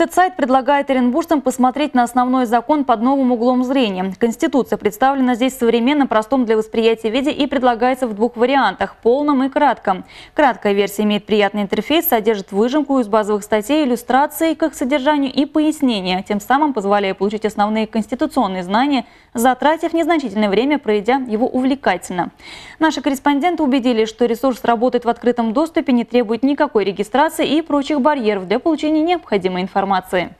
Этот сайт предлагает оренбуржцам посмотреть на основной закон под новым углом зрения. Конституция представлена здесь в современном, простом для восприятия виде и предлагается в двух вариантах – полном и кратком. Краткая версия имеет приятный интерфейс, содержит выжимку из базовых статей, иллюстрации к их содержанию и пояснения, тем самым позволяя получить основные конституционные знания, затратив незначительное время, проведя его увлекательно. Наши корреспонденты убедились, что ресурс работает в открытом доступе, не требует никакой регистрации и прочих барьеров для получения необходимой информации информации.